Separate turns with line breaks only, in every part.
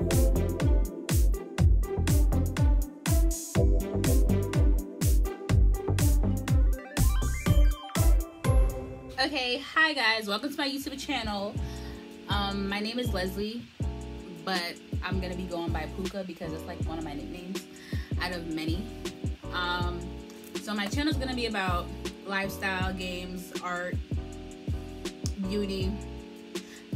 Okay, hi guys, welcome to my YouTube channel. Um, my name is Leslie, but I'm gonna be going by Pucca because it's like one of my nicknames out of many. Um, so my channel is gonna be about lifestyle, games, art, beauty,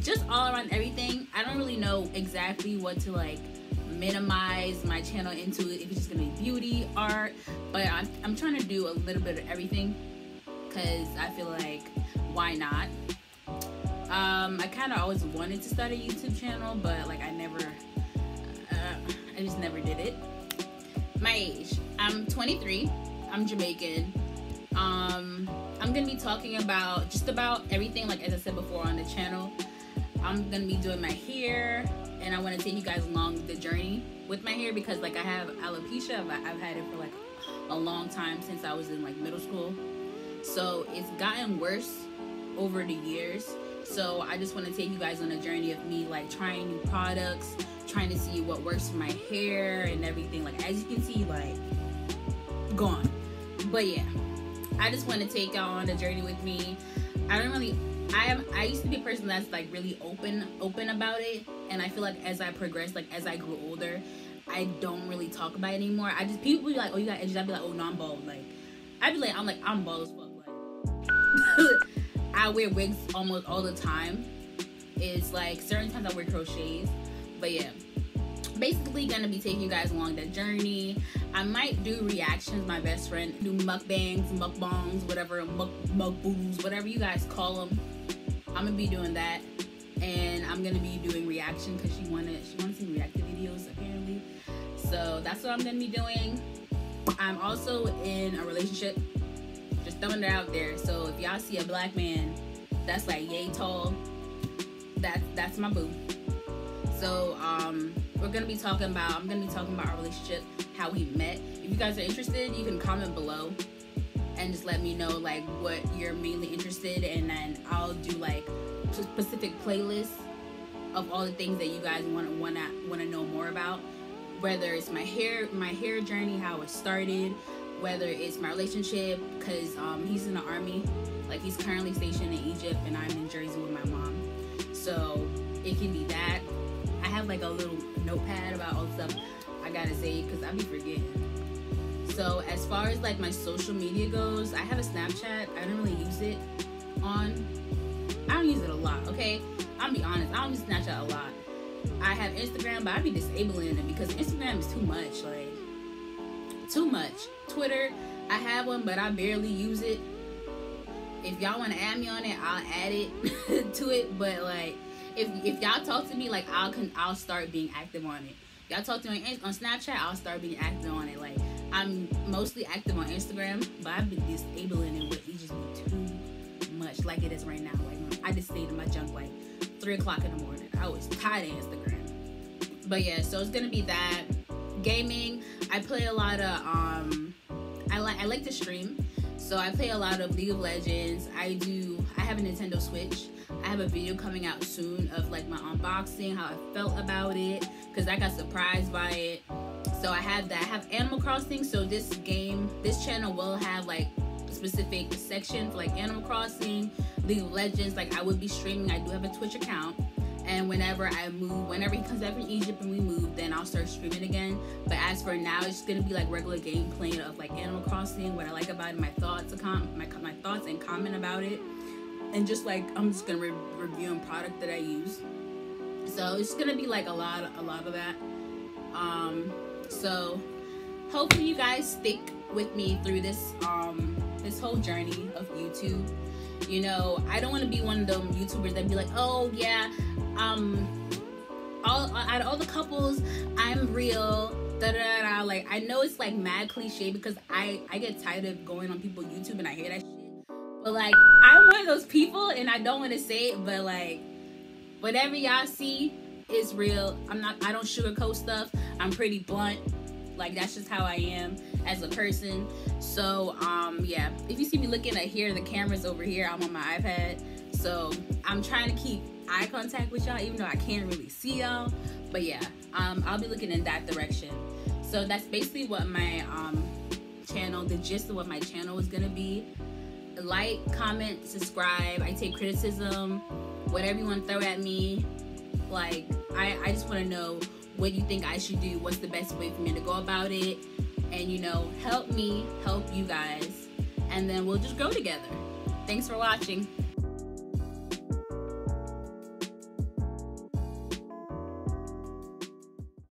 just all around everything. I don't really know exactly what to like minimize my channel into if it's just gonna be beauty, art, but I'm, I'm trying to do a little bit of everything because I feel like why not? Um, I kind of always wanted to start a YouTube channel, but like I never, uh, I just never did it. My age, I'm 23. I'm Jamaican. Um, I'm gonna be talking about just about everything, like as I said before on the channel. I'm gonna be doing my hair, and I want to take you guys along the journey with my hair because like I have alopecia. I've, I've had it for like a long time since I was in like middle school. So it's gotten worse over the years. So I just want to take you guys on a journey of me like trying new products, trying to see what works for my hair and everything. Like as you can see, like gone. But yeah, I just want to take y'all on a journey with me. I don't really I am I used to be a person that's like really open open about it and I feel like as I progress, like as I grew older, I don't really talk about it anymore. I just people be like, oh you got edges, I'd be like, oh no, I'm bald. Like I'd be like, I'm like, I'm bald as fuck. Like I wear wigs almost all the time. It's like certain times I wear crochets. But yeah. Basically gonna be taking you guys along that journey. I might do reactions, my best friend, do mukbangs, mukbangs, whatever, muk mukboos, whatever you guys call them. I'm gonna be doing that. And I'm gonna be doing reaction because she wanted she wants some reactive videos apparently. So that's what I'm gonna be doing. I'm also in a relationship just throwing it out there. So if y'all see a black man that's like yay tall, that that's my boo. So um, we're gonna be talking about. I'm gonna be talking about our relationship, how we met. If you guys are interested, you can comment below and just let me know like what you're mainly interested in, specific playlists of all the things that you guys want to want to want to know more about. Whether it's my hair, my hair journey, how it started, whether it's my relationship because um, he's in the army. Like he's currently stationed in egypt and i'm in jersey with my mom. So it can be that. I have like a little notepad about all stuff i gotta say because i be forgetting. So as far as like my social media goes i have a snapchat. I don't really use it on i don't use it a lot okay i'll be honest i don't use snapchat a lot i have instagram but i be disabling it because instagram is too much like too much. Twitter, I have one, but I barely use it. If y'all want to add me on it, I'll add it to it. But like, if if y'all talk to me, like I'll can I'll start being active on it. Y'all talk to me on, on Snapchat, I'll start being active on it. Like I'm mostly active on Instagram, but I've been disabling it with it just be too much, like it is right now. Like I just stayed in my junk like three o'clock in the morning. I was tired of Instagram. But yeah, so it's gonna be that. Gaming i play a lot of um i like i like to stream. So i play a lot of league of legends. I do i have a nintendo switch. I have a video coming out soon of like my unboxing how i felt about it because i got surprised by it. So i have that. I have animal crossing. So this game this channel will have like specific section for like animal crossing league of legends like i would be streaming i do have a twitch account and whenever I move, whenever he comes back from Egypt and we move, then I'll start streaming again. But as for now, it's just gonna be like regular gameplay of like Animal Crossing, what I like about it, my thoughts, my my thoughts and comment about it, and just like I'm just gonna re- review a product that I use. So it's gonna be like a lot, a lot of that. Um, so hopefully you guys stick with me through this um this whole journey of YouTube. You know, I don't want to be one of them YouTubers that be like, oh yeah, um all out of all the couples i'm real da, da, da, like i know it's like mad cliche because i i get tired of going on people youtube and i hear that shit. But like i'm one of those people and i don't want to say it but like whatever y'all see is real. I'm not i don't sugarcoat stuff. I'm pretty blunt. Like that's just how i am as a person so um yeah if you see me looking at here the camera's over here i'm on my ipad so i'm trying to keep eye contact with y'all, even though I can't really see y'all. But yeah, um, I'll be looking in that direction. So that's basically what my um, channel, the gist of what my channel is gonna be. Like, comment, subscribe. I take criticism, whatever you want to throw at me. Like, I, I just want to know what you think I should do. What's the best way for me to go about it? And you know, help me help you guys, and then we'll just grow together. Thanks for watching.